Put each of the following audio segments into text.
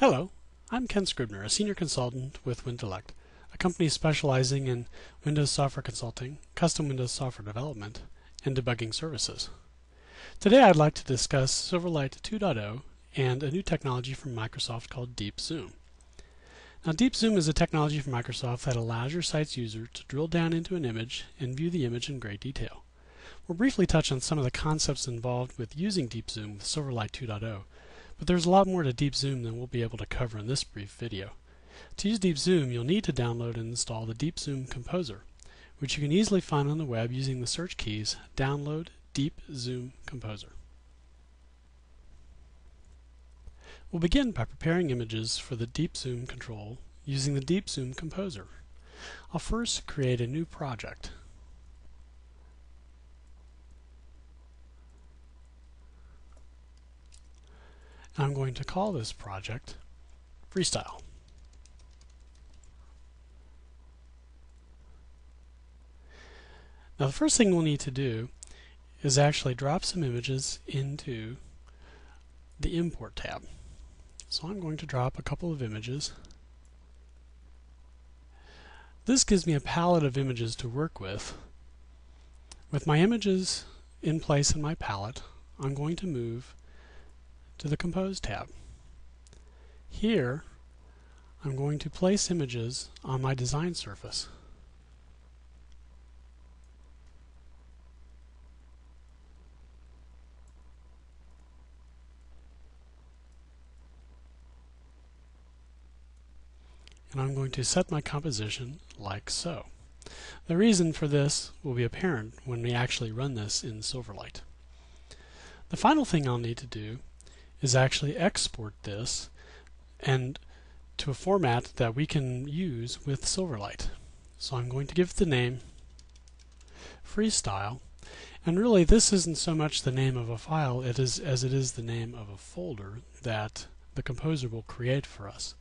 Hello, I'm Kenn Scribner, a senior consultant with Wintellect, a company specializing in Windows software consulting, custom Windows software development, and debugging services. Today I'd like to discuss Silverlight 2.0 and a new technology from Microsoft called Deep Zoom. Now Deep Zoom is a technology from Microsoft that allows your site's user to drill down into an image and view the image in great detail. We'll briefly touch on some of the concepts involved with using Deep Zoom with Silverlight 2.0, but there's a lot more to Deep Zoom than we'll be able to cover in this brief video. To use Deep Zoom, you'll need to download and install the Deep Zoom Composer, which you can easily find on the web using the search keys Download Deep Zoom Composer. We'll begin by preparing images for the Deep Zoom control using the Deep Zoom Composer. I'll first create a new project. I'm going to call this project Freestyle. Now the first thing we'll need to do is actually drop some images into the Import tab. So I'm going to drop a couple of images. This gives me a palette of images to work with. With my images in place in my palette, I'm going to move to the Compose tab. Here, I'm going to place images on my design surface. And I'm going to set my composition like so. The reason for this will be apparent when we actually run this in Silverlight. The final thing I'll need to do is actually export this and to a format that we can use with Silverlight. So I'm going to give it the name freestyle and really this isn't so much the name of a file it is as it is the name of a folder that the composer will create for us.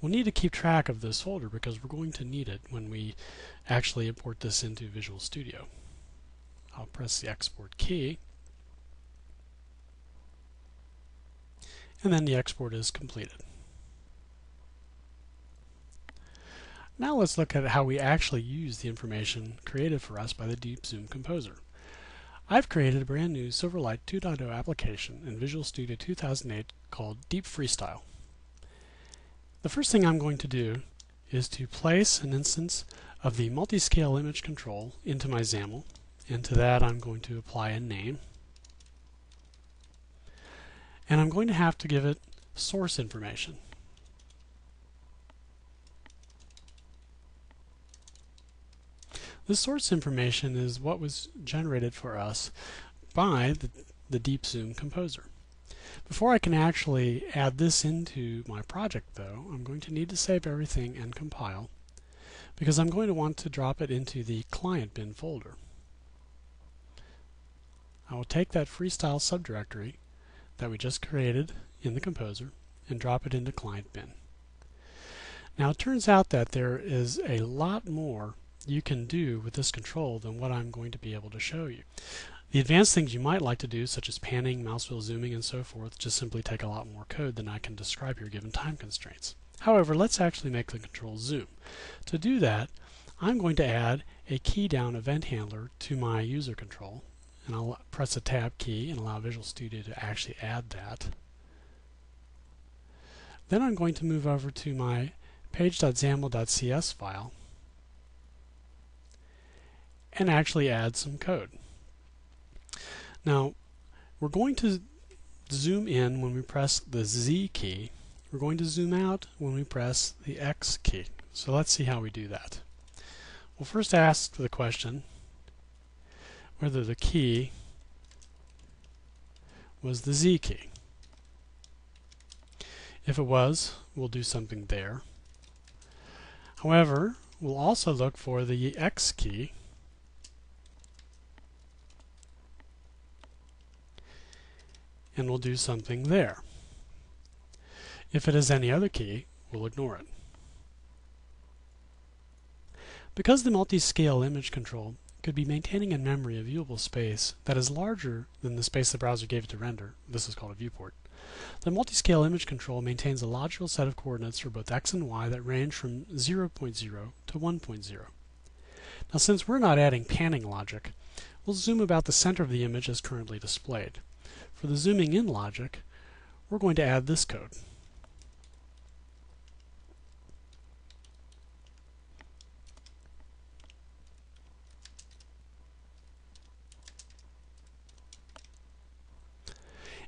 We'll need to keep track of this folder because we're going to need it when we actually import this into Visual Studio. I'll press the export key and then the export is completed. Now let's look at how we actually use the information created for us by the Deep Zoom Composer. I've created a brand new Silverlight 2.0 application in Visual Studio 2008 called Deep Freestyle. The first thing I'm going to do is to place an instance of the multi-scale image control into my XAML and to that I'm going to apply a name and I'm going to have to give it source information. This source information is what was generated for us by the, the Deep Zoom Composer. Before I can actually add this into my project though, I'm going to need to save everything and compile because I'm going to want to drop it into the client bin folder. I will take that freestyle subdirectory that we just created in the composer and drop it into client bin. Now it turns out that there is a lot more you can do with this control than what I'm going to be able to show you. The advanced things you might like to do, such as panning, mouse wheel zooming, and so forth, just simply take a lot more code than I can describe here given time constraints. However, let's actually make the control zoom. To do that, I'm going to add a key down event handler to my user control and I'll press the tab key and allow Visual Studio to actually add that. Then I'm going to move over to my page.xaml.cs file and actually add some code. Now we're going to zoom in when we press the Z key. We're going to zoom out when we press the X key. So let's see how we do that. We'll first ask the question, whether the key was the Z key. If it was, we'll do something there. However, we'll also look for the X key and we'll do something there. If it is any other key, we'll ignore it. Because the multi-scale image control could be maintaining in memory a viewable space that is larger than the space the browser gave it to render. This is called a viewport. The multi-scale image control maintains a logical set of coordinates for both x and y that range from 0.0 to 1.0. Now since we're not adding panning logic, we'll zoom about the center of the image as currently displayed. For the zooming in logic, we're going to add this code.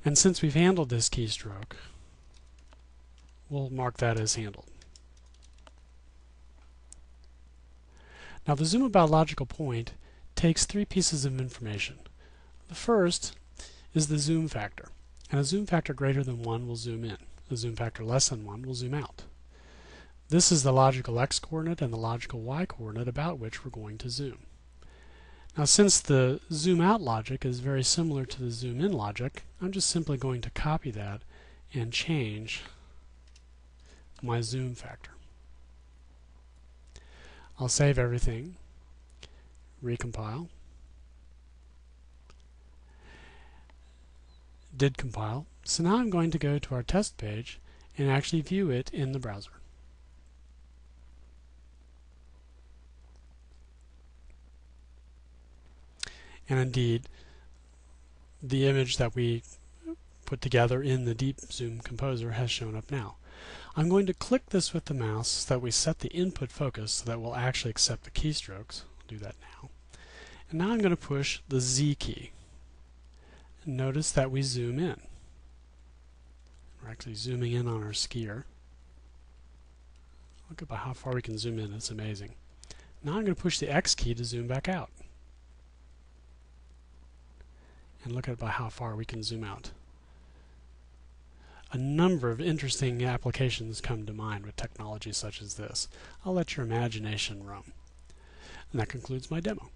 And since we've handled this keystroke, we'll mark that as handled. Now the zoom about logical point takes three pieces of information. The first is the zoom factor, and a zoom factor greater than 1 will zoom in. A zoom factor less than 1 will zoom out. This is the logical x-coordinate and the logical y-coordinate about which we're going to zoom. Now since the zoom out logic is very similar to the zoom in logic, I'm just simply going to copy that and change my zoom factor. I'll save everything, recompile, did compile. So now I'm going to go to our test page and actually view it in the browser. And indeed, the image that we put together in the Deep Zoom Composer has shown up now. I'm going to click this with the mouse so that we set the input focus so that we'll actually accept the keystrokes. I'll do that now. And now I'm going to push the Z key. Notice that we zoom in. We're actually zooming in on our skier. Look at how far we can zoom in. It's amazing. Now I'm going to push the X key to zoom back out. And look at it by how far we can zoom out. A number of interesting applications come to mind with technology such as this. I'll let your imagination roam. And that concludes my demo.